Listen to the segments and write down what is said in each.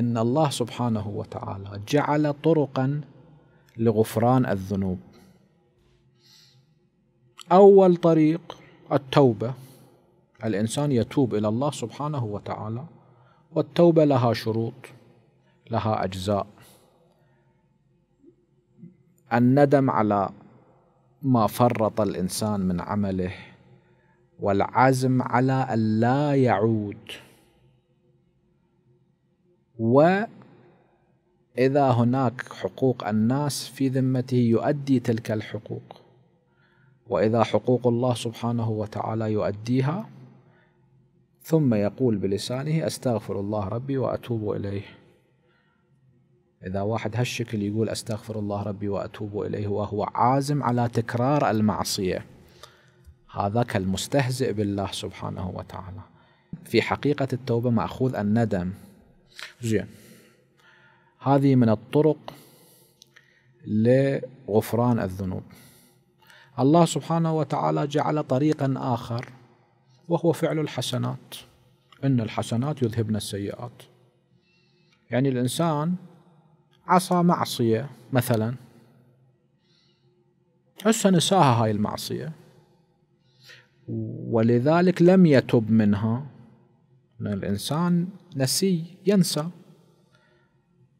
إن الله سبحانه وتعالى جعل طرقا لغفران الذنوب. أول طريق التوبة الإنسان يتوب إلى الله سبحانه وتعالى والتوبة لها شروط لها أجزاء. الندم على ما فرط الإنسان من عمله والعزم على أن لا يعود. وإذا هناك حقوق الناس في ذمته يؤدي تلك الحقوق. وإذا حقوق الله سبحانه وتعالى يؤديها ثم يقول بلسانه أستغفر الله ربي وأتوب إليه. إذا واحد هالشكل يقول أستغفر الله ربي وأتوب إليه وهو عازم على تكرار المعصية. هذا كالمستهزئ بالله سبحانه وتعالى. في حقيقة التوبة مأخوذ الندم. زين. هذه من الطرق لغفران الذنوب. الله سبحانه وتعالى جعل طريقا آخر وهو فعل الحسنات. إن الحسنات يذهبن السيئات. يعني الإنسان عصى معصية مثلا. هسه نساها هاي المعصية ولذلك لم يتب منها. أن الإنسان نسي ينسى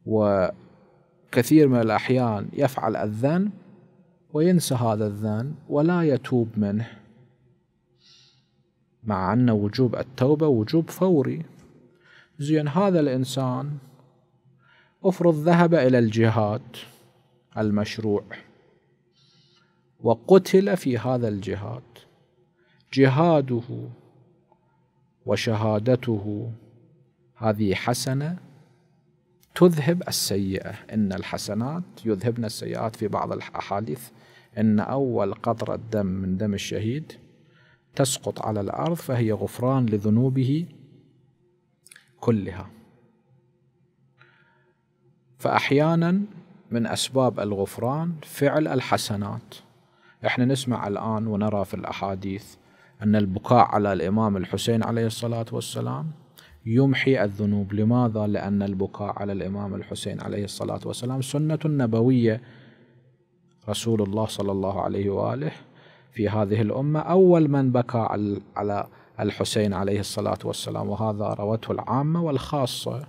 وكثير من الأحيان يفعل الذنب وينسى هذا الذنب ولا يتوب منه مع أن وجوب التوبة وجوب فوري. زين هذا الإنسان افرض ذهب إلى الجهاد المشروع وقتل في هذا الجهاد. جهاده وشهادته هذه حسنة تذهب السيئة. إن الحسنات يذهبن السيئات في بعض الأحاديث. إن أول قطرة دم من دم الشهيد تسقط على الأرض فهي غفران لذنوبه كلها. فأحيانا من أسباب الغفران فعل الحسنات. إحنا نسمع الآن ونرى في الأحاديث أن البكاء على الإمام الحسين عليه الصلاة والسلام يمحي الذنوب. لماذا؟ لأن البكاء على الإمام الحسين عليه الصلاة والسلام سنة نبوية. رسول الله صلى الله عليه وآله في هذه الأمة أول من بكى على الحسين عليه الصلاة والسلام وهذا روته العامة والخاصة.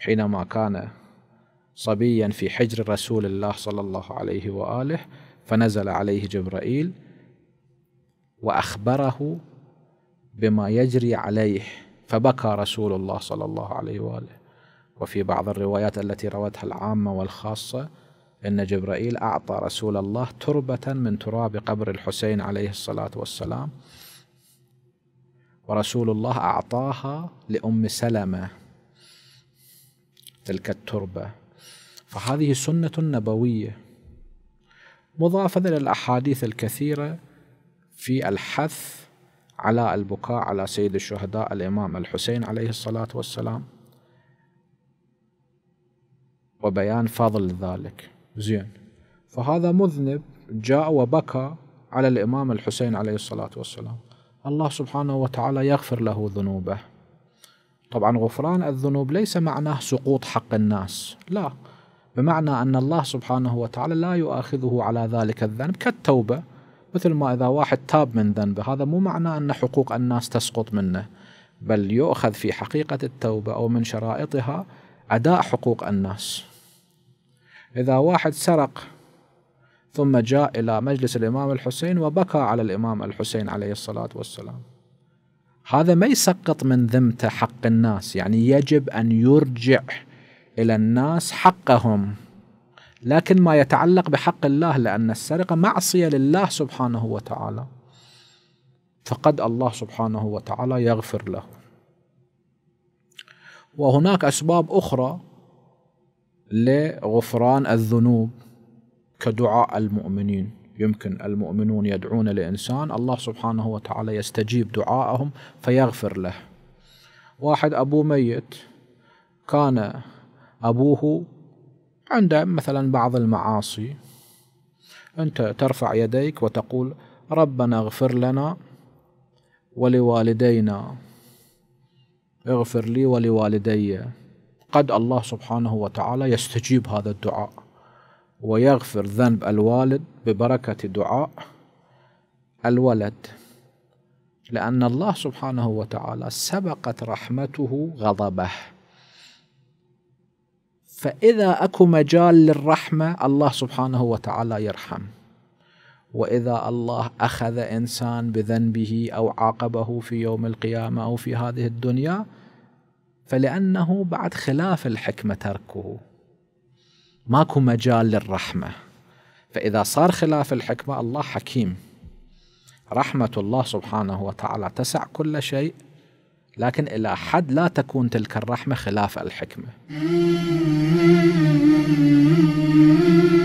حينما كان صبيا في حجر رسول الله صلى الله عليه وآله فنزل عليه جبرائيل وأخبره بما يجري عليه. فبكى رسول الله صلى الله عليه وآله. وفي بعض الروايات التي روتها العامة والخاصة إن جبرائيل أعطى رسول الله تربة من تراب قبر الحسين عليه الصلاة والسلام. ورسول الله أعطاها لأم سلمة تلك التربة. فهذه سنة نبوية. مضافه إلى الأحاديث الكثيرة في الحث على البكاء على سيد الشهداء الإمام الحسين عليه الصلاة والسلام. وبيان فضل ذلك. زين. فهذا مذنب جاء وبكى على الإمام الحسين عليه الصلاة والسلام. الله سبحانه وتعالى يغفر له ذنوبه. طبعا غفران الذنوب ليس معناه سقوط حق الناس. لا. بمعنى أن الله سبحانه وتعالى لا يؤاخذه على ذلك الذنب كالتوبة. مثل ما إذا واحد تاب من ذنبه هذا مو معناه أن حقوق الناس تسقط منه بل يؤخذ في حقيقة التوبة أو من شرائطها أداء حقوق الناس. إذا واحد سرق ثم جاء إلى مجلس الإمام الحسين وبكى على الإمام الحسين عليه الصلاة والسلام. هذا ما يسقط من ذمته حق الناس يعني يجب أن يرجع إلى الناس حقهم. لكن ما يتعلق بحق الله لأن السرقة معصية لله سبحانه وتعالى. فقد الله سبحانه وتعالى يغفر له. وهناك أسباب أخرى لغفران الذنوب كدعاء المؤمنين. يمكن المؤمنون يدعون لإنسان الله سبحانه وتعالى يستجيب دعاءهم فيغفر له. واحد أبوه ميت كان أبوه عنده مثلا بعض المعاصي. أنت ترفع يديك وتقول ربنا اغفر لنا ولوالدينا. اغفر لي ولوالدي. قد الله سبحانه وتعالى يستجيب هذا الدعاء ويغفر ذنب الوالد ببركة دعاء الولد. لأن الله سبحانه وتعالى سبقت رحمته غضبه. فإذا أكو مجال للرحمة الله سبحانه وتعالى يرحم. وإذا الله أخذ إنسان بذنبه أو عاقبه في يوم القيامة أو في هذه الدنيا فلأنه بعد خلاف الحكمة تركه. ماكو مجال للرحمة. فإذا صار خلاف الحكمة الله حكيم. رحمة الله سبحانه وتعالى تسع كل شيء. لكن إلى حد لا تكون تلك الرحمة خلاف الحكمة.